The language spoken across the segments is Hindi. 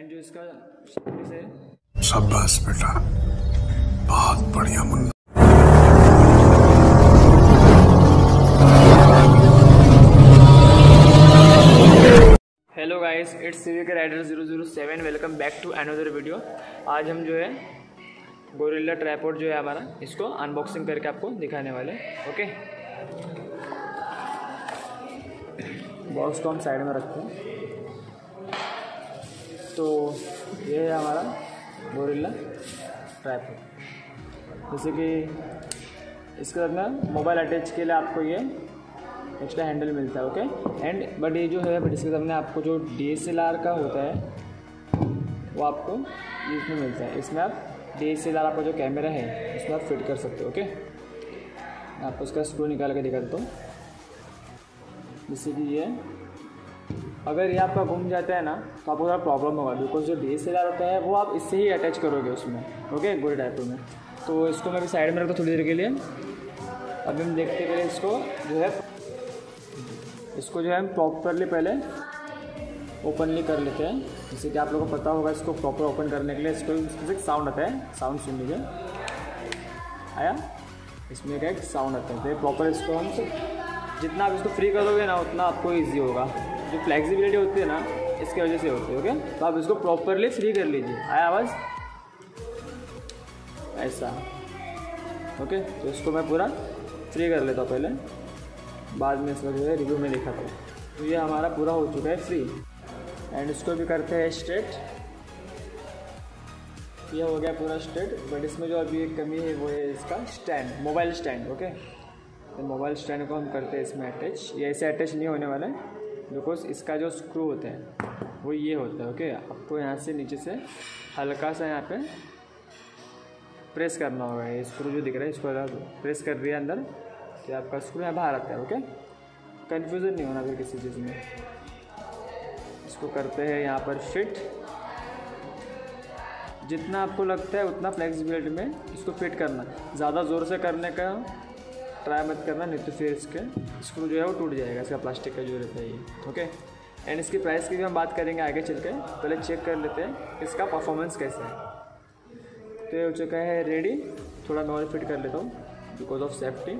एंड जो इसका से शाबाश बेटा। बहुत बढ़िया Munna. Hello guys it's C K rider zero zero seven welcome back to another video आज हम जो है गोरिल्ला ट्राईपोर्ट जो है हमारा इसको अनबॉक्सिंग करके आपको दिखाने वाले ओके बॉक्स को हम साइड में रखते हैं। तो ये है हमारा गोरिल्ला ट्राईपोर्ट जैसे कि इसके साथ में मोबाइल अटैच के लिए आपको ये एक्स्ट्रा हैंडल मिलता है ओके एंड बट ये जो है बट इसके सामने आपको जो डीएसएलआर का होता है, वो आपको इसमें मिलता है। इसमें आप डी एस आपका जो कैमरा है, उसमें आप फिट कर सकते हो ओके आपको उसका स्क्रू निकाल के दिखा देता हूँ। जैसे कि ये अगर ये आपका घूम जाता है ना तो आपको थोड़ा प्रॉब्लम होगा बिकॉज़ जो डी एस होता है, वो आप इससे ही अटैच करोगे उसमें ओके गोरी टाइप में। तो इसको मैं भी साइड में रखता थोड़ी देर के लिए। अभी हम देखते पहले इसको, जो है, इसको जो है हम प्रॉपरली पहले ओपनली कर लेते हैं। जैसे कि आप लोगों को पता होगा, इसको प्रॉपर ओपन करने के लिए इसको एक साउंड आता है साउंड सुन लीजिए। आया? इसमें एक साउंड आता है। तो प्रॉपर इसको हम जितना आप इसको फ्री करोगे ना, उतना आपको ईजी होगा। जो फ्लेक्सिबिलिटी होती है ना, इसकी वजह से होती है ओके तो आप इसको प्रॉपरली फ्री कर लीजिए। आया आवाज़? ऐसा। ओके तो इसको मैं पूरा फ्री कर लेता हूँ पहले। बाद में इसका जो है रिव्यू में लिखा था तो ये हमारा पूरा हो चुका है फ्री एंड इसको भी करते हैं स्ट्रेट ये हो गया पूरा स्ट्रेट बट इसमें जो अभी एक कमी है वो है इसका स्टैंड मोबाइल स्टैंड ओके तो मोबाइल स्टैंड को हम करते हैं इसमें अटैच ये ऐसे अटैच नहीं होने वाला है। बिकॉज़ इसका जो स्क्रू होता है, वो ये होता है ओके आपको यहाँ से नीचे से हल्का सा यहाँ पे प्रेस करना होगा। ये स्क्रू जो दिख रहा है, इसको अगर प्रेस कर दिया अंदर तो आपका स्क्रू यहाँ बाहर आता है ओके कन्फ्यूज़न नहीं होना फिर किसी चीज़ में। इसको करते हैं यहाँ पर फिट जितना आपको लगता है, उतना फ्लेक्सिबिलिटी में इसको फिट करना। ज़्यादा ज़ोर से करने का ट्राई मत करना नहीं तो फिर इसके स्क्रू जो है वो टूट जाएगा, इसका प्लास्टिक का जो रहता है ये ओके एंड इसकी प्राइस की भी हम बात करेंगे आगे चल के। पहले चेक कर लेते हैं इसका परफॉर्मेंस कैसा है। तो ये हो चुका है रेडी थोड़ा मैं और फिट कर लेता हूँ बिकॉज़ ऑफ़ सेफ्टी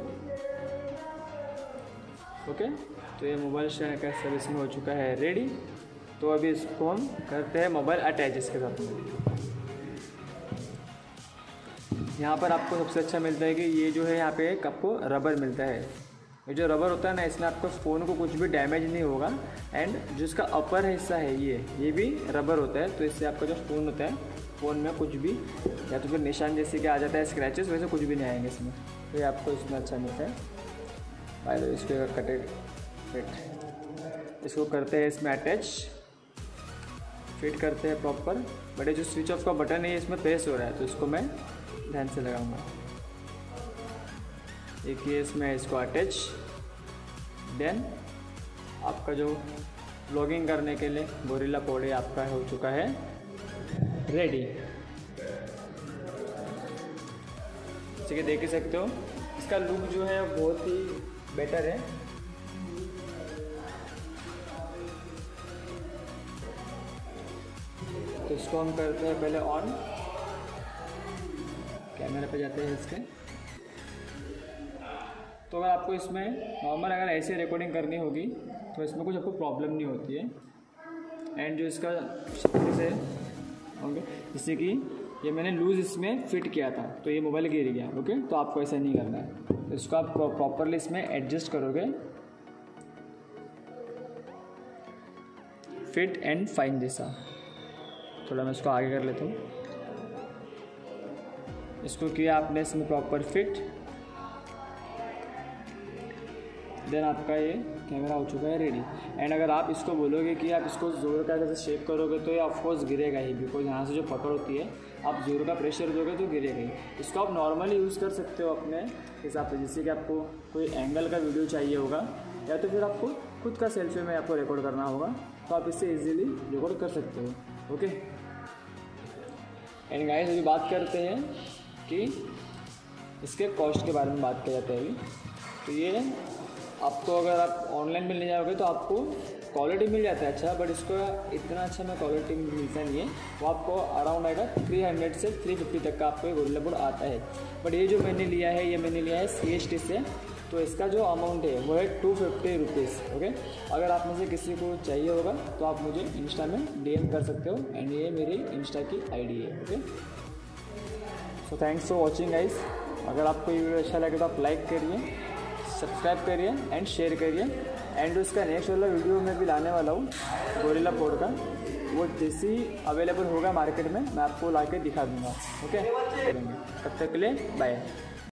ओके तो ये मोबाइल स्टैंड का सर्विस में हो चुका है रेडी तो अभी इसको हम करते हैं मोबाइल अटैच इसके साथ में। यहाँ पर आपको सबसे अच्छा मिलता है कि ये जो है यहाँ पे एक आपको रबर मिलता है। ये जो रबर होता है ना, इसमें आपको फ़ोन को कुछ भी डैमेज नहीं होगा। एंड जो इसका अपर हिस्सा है ये ये भी रबर होता है। तो इससे आपका जो फ़ोन होता है फ़ोन में कुछ भी, या तो फिर निशान जैसे कि आ जाता है स्क्रैचेस वैसे कुछ भी नहीं आएँगे इसमें। तो ये आपको इसमें अच्छा मिलता है। फ़ाइल इसको कटे फिट इसको करते हैं इसमें अटैच फिट करते हैं प्रॉपर बट ये जो स्विच ऑफ़ का बटन है इसमें प्रेस हो रहा है। तो इसको मैं ध्यान से लगाऊँगा एक ये इसमें इसको अटैच देन आपका जो लॉगिंग करने के लिए गोरिल्ला पोड़े आपका हो चुका है। रेडी जैसे कि देख ही सकते हो। इसका लुक जो है बहुत ही बेटर है। तो इसको हम करते हैं पहले ऑन कैमरे पे जाते हैं इसके। तो अगर आपको इसमें नॉर्मल अगर ऐसे रिकॉर्डिंग करनी होगी तो इसमें कुछ आपको प्रॉब्लम नहीं होती है। एंड जो इसका जैसे ओके जैसे कि ये मैंने लूज़ इसमें फिट किया था तो ये मोबाइल गिर गया ओके तो आपको ऐसा नहीं करना है। तो इसको आप प्रॉपरली इसमें एडजस्ट करोगे। फिट एंड फाइन जैसा। थोड़ा मैं इसको आगे कर लेता हूँ। इसको किया आपने इसमें प्रॉपर फिट देन आपका ये कैमरा हो चुका है रेडी एंड अगर आप इसको बोलोगे कि आप इसको ज़ोर का जैसे शेप करोगे तो ये ऑफकोर्स गिरेगा ही बिकॉज़ यहाँ से जो पकड़ होती है, आप ज़ोर का प्रेशर दोगे तो गिरेगा ही. इसको आप नॉर्मली यूज़ कर सकते हो अपने हिसाब से जैसे कि आपको कोई एंगल का वीडियो चाहिए होगा, या तो फिर आपको खुद का सेल्फी में आपको रिकॉर्ड करना होगा तो आप इससे ईजिली रिकॉर्ड कर सकते हो. ओके एंड गाइस अभी बात करते हैं कि इसके कॉस्ट के बारे में बात किया जाता है अभी। तो ये आपको अगर आप ऑनलाइन मिलने जाओगे तो आपको क्वालिटी मिल जाता है अच्छा बट इसको इतना अच्छा में क्वालिटी मिलता नहीं है। वो आपको अराउंड आएगा थ्री हंड्रेड से थ्री फिफ्टी तक का आपको ये गोरिल्ला बोर्ड आता है। बट ये जो मैंने लिया है, ये मैंने लिया है सी से तो इसका जो अमाउंट है, वो है टू फिफ्टी रुपीज़ ओके अगर आप मुझे किसी को चाहिए होगा तो आप मुझे इंस्टा में डीएम कर सकते हो एंड ये मेरी इंस्टा की आईडी है okay so thanks for watching guys अगर आपको ये वीडियो अच्छा लगे तो आप लाइक करिए सब्सक्राइब करिए एंड शेयर करिए. एंड उसका नेक्स्ट वाला वीडियो मैं भी लाने वाला हूँ गोरिल्ला पोर्ट का. वो जैसे ही अवेलेबल होगा मार्केट में, मैं आपको ला दिखा दूँगा. ओके तब तक के लिए बाय